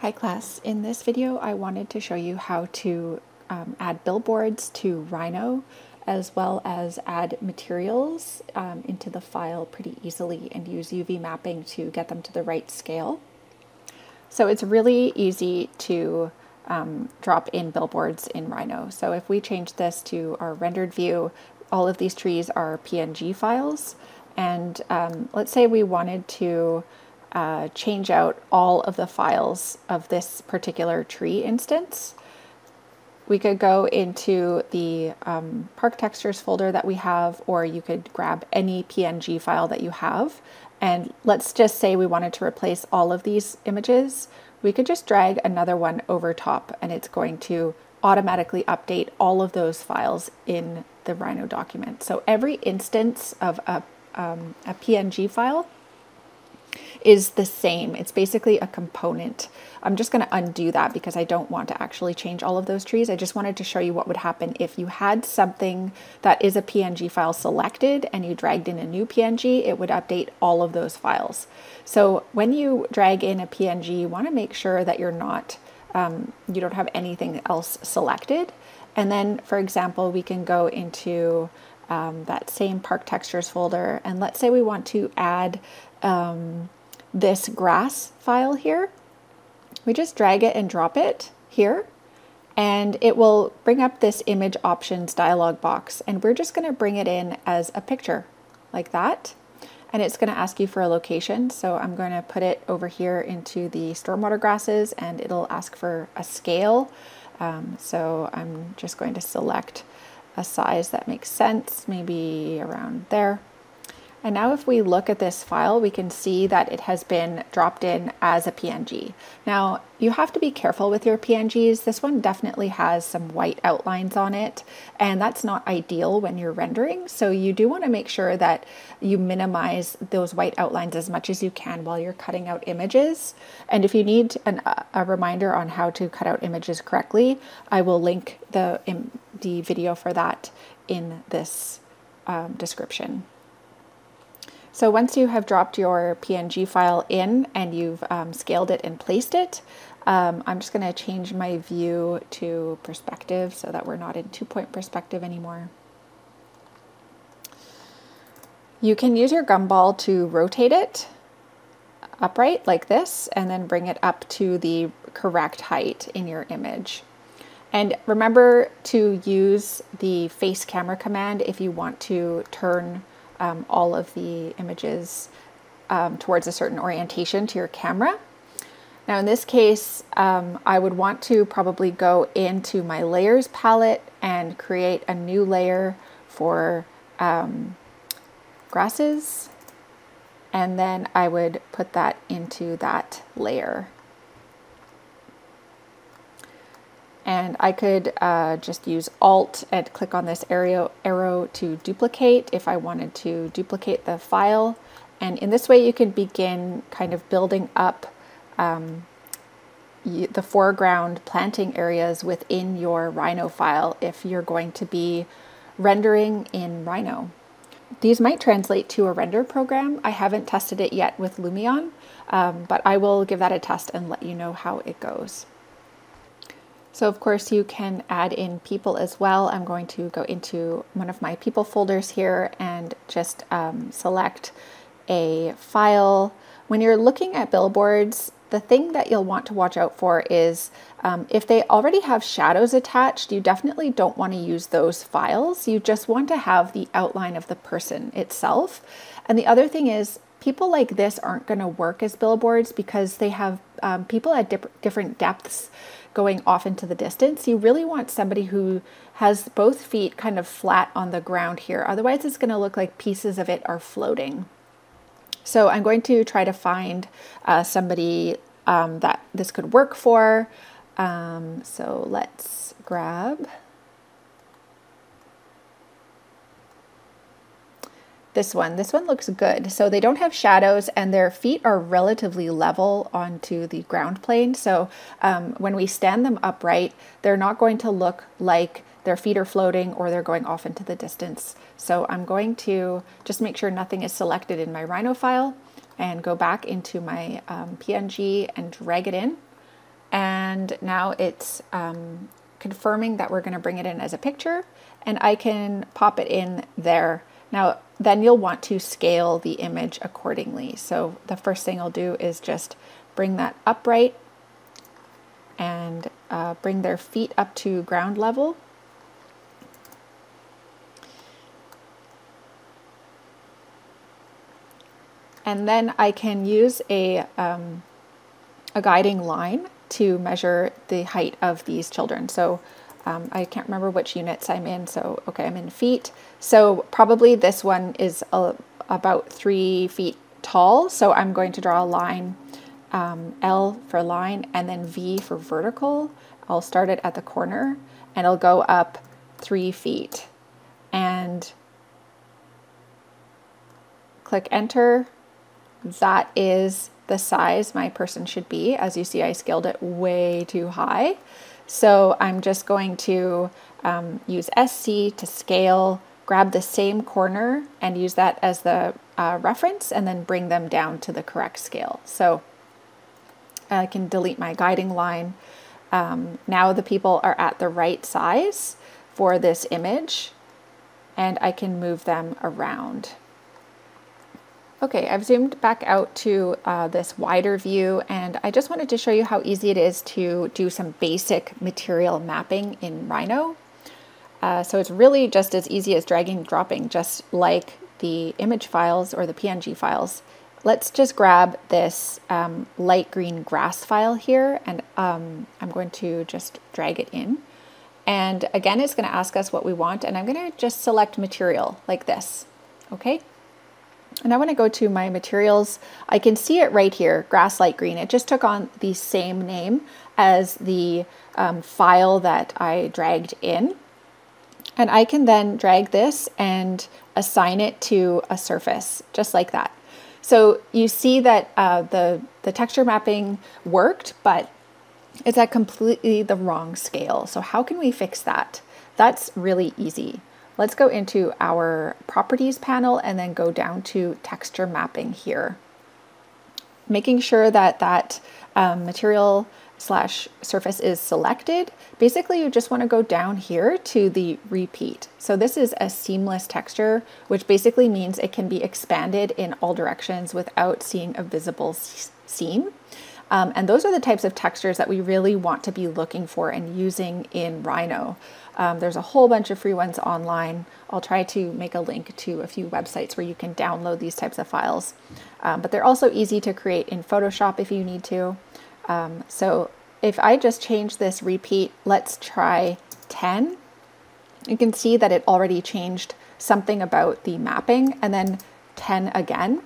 Hi class, in this video I wanted to show you how to um, add billboards to Rhino as well as add materials um, into the file pretty easily and use UV mapping to get them to the right scale. So it's really easy to um, drop in billboards in Rhino. So if we change this to our rendered view, all of these trees are PNG files and um, let's say we wanted to uh, change out all of the files of this particular tree instance. We could go into the um, park textures folder that we have, or you could grab any PNG file that you have. And let's just say we wanted to replace all of these images. We could just drag another one over top and it's going to automatically update all of those files in the Rhino document. So every instance of a, um, a PNG file is the same. It's basically a component. I'm just going to undo that because I don't want to actually change all of those trees. I just wanted to show you what would happen if you had something that is a PNG file selected and you dragged in a new PNG, it would update all of those files. So when you drag in a PNG, you want to make sure that you're not, um, you don't have anything else selected. And then, for example, we can go into um, that same park textures folder and let's say we want to add um, this grass file here. We just drag it and drop it here and it will bring up this image options dialog box and we're just going to bring it in as a picture like that. And it's going to ask you for a location so I'm going to put it over here into the stormwater grasses and it'll ask for a scale. Um, so I'm just going to select a size that makes sense maybe around there and now if we look at this file, we can see that it has been dropped in as a PNG. Now, you have to be careful with your PNGs. This one definitely has some white outlines on it, and that's not ideal when you're rendering. So you do want to make sure that you minimize those white outlines as much as you can while you're cutting out images. And if you need an, a reminder on how to cut out images correctly, I will link the, the video for that in this um, description. So once you have dropped your PNG file in and you've um, scaled it and placed it, um, I'm just going to change my view to perspective so that we're not in two-point perspective anymore. You can use your gumball to rotate it upright like this and then bring it up to the correct height in your image. And remember to use the face camera command if you want to turn um, all of the images um, towards a certain orientation to your camera. Now in this case, um, I would want to probably go into my layers palette and create a new layer for um, grasses. And then I would put that into that layer. And I could uh, just use Alt and click on this arrow, arrow to duplicate if I wanted to duplicate the file. And in this way you can begin kind of building up um, the foreground planting areas within your Rhino file if you're going to be rendering in Rhino. These might translate to a render program. I haven't tested it yet with Lumion, um, but I will give that a test and let you know how it goes. So of course you can add in people as well. I'm going to go into one of my people folders here and just um, select a file. When you're looking at billboards, the thing that you'll want to watch out for is um, if they already have shadows attached, you definitely don't want to use those files. You just want to have the outline of the person itself. And the other thing is people like this aren't going to work as billboards because they have um, people at different depths going off into the distance. You really want somebody who has both feet kind of flat on the ground here. Otherwise, it's going to look like pieces of it are floating. So I'm going to try to find uh, somebody um, that this could work for. Um, so let's grab this one. This one looks good. So they don't have shadows and their feet are relatively level onto the ground plane. So um, when we stand them upright, they're not going to look like their feet are floating or they're going off into the distance. So I'm going to just make sure nothing is selected in my Rhino file and go back into my um, PNG and drag it in and now it's um, confirming that we're going to bring it in as a picture and I can pop it in there. Now, then you'll want to scale the image accordingly. So the first thing I'll do is just bring that upright and uh, bring their feet up to ground level. And then I can use a, um, a guiding line to measure the height of these children. So um, I can't remember which units I'm in. So, okay, I'm in feet. So probably this one is a, about three feet tall. So I'm going to draw a line, um, L for line, and then V for vertical. I'll start it at the corner and it'll go up three feet. And click enter. That is the size my person should be. As you see, I scaled it way too high. So I'm just going to um, use SC to scale, grab the same corner and use that as the uh, reference and then bring them down to the correct scale. So I can delete my guiding line. Um, now the people are at the right size for this image and I can move them around. Okay, I've zoomed back out to uh, this wider view and I just wanted to show you how easy it is to do some basic material mapping in Rhino. Uh, so it's really just as easy as dragging and dropping, just like the image files or the PNG files. Let's just grab this um, light green grass file here and um, I'm going to just drag it in. And again, it's gonna ask us what we want and I'm gonna just select material like this, okay? And I want to go to my materials. I can see it right here, grass light green. It just took on the same name as the um, file that I dragged in. And I can then drag this and assign it to a surface, just like that. So you see that uh, the, the texture mapping worked, but it's at completely the wrong scale. So how can we fix that? That's really easy. Let's go into our properties panel and then go down to texture mapping here. Making sure that that um, material slash surface is selected. Basically, you just want to go down here to the repeat. So this is a seamless texture, which basically means it can be expanded in all directions without seeing a visible seam. Um, and those are the types of textures that we really want to be looking for and using in Rhino. Um, there's a whole bunch of free ones online. I'll try to make a link to a few websites where you can download these types of files. Um, but they're also easy to create in Photoshop if you need to. Um, so if I just change this repeat, let's try 10. You can see that it already changed something about the mapping and then 10 again.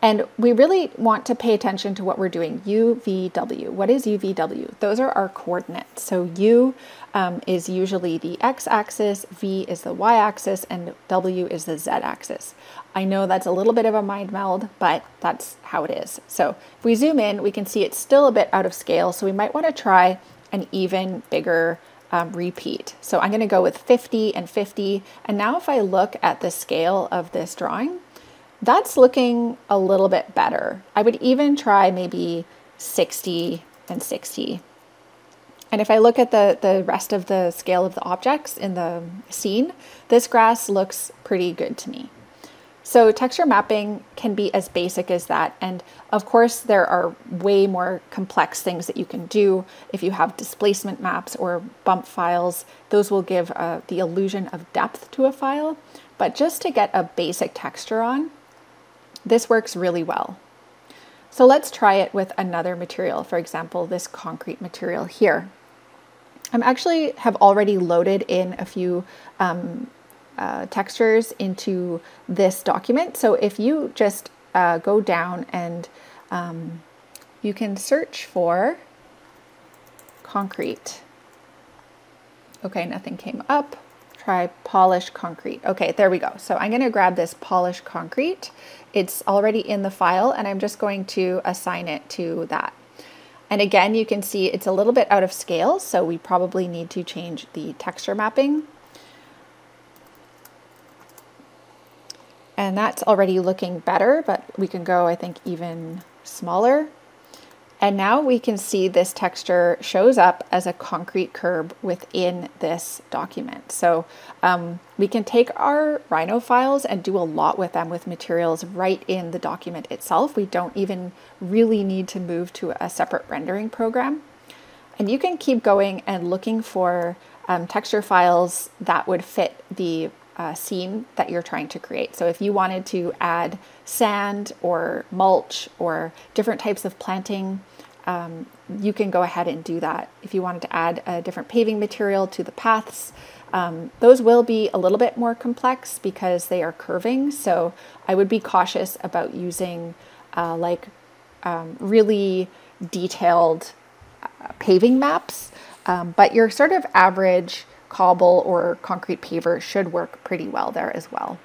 And we really want to pay attention to what we're doing. UVW. What is UVW? Those are our coordinates. So U um, is usually the x-axis, V is the y-axis, and W is the z-axis. I know that's a little bit of a mind meld, but that's how it is. So if we zoom in, we can see it's still a bit out of scale. So we might want to try an even bigger um, repeat. So I'm going to go with 50 and 50. And now if I look at the scale of this drawing, that's looking a little bit better. I would even try maybe 60 and 60. And if I look at the, the rest of the scale of the objects in the scene, this grass looks pretty good to me. So texture mapping can be as basic as that. And of course, there are way more complex things that you can do. If you have displacement maps or bump files, those will give uh, the illusion of depth to a file. But just to get a basic texture on, this works really well. So let's try it with another material, for example, this concrete material here. I'm actually have already loaded in a few um, uh, textures into this document. So if you just uh, go down and um, you can search for concrete. Okay, nothing came up try polished concrete. Okay, there we go. So I'm going to grab this polished concrete. It's already in the file and I'm just going to assign it to that. And again, you can see it's a little bit out of scale, so we probably need to change the texture mapping. And that's already looking better, but we can go, I think, even smaller. And now we can see this texture shows up as a concrete curb within this document. So um, we can take our Rhino files and do a lot with them with materials right in the document itself. We don't even really need to move to a separate rendering program. And you can keep going and looking for um, texture files that would fit the uh, scene that you're trying to create. So if you wanted to add sand or mulch or different types of planting, um, you can go ahead and do that. If you wanted to add a different paving material to the paths, um, those will be a little bit more complex because they are curving. So I would be cautious about using uh, like um, really detailed uh, paving maps. Um, but your sort of average cobble or concrete paver should work pretty well there as well.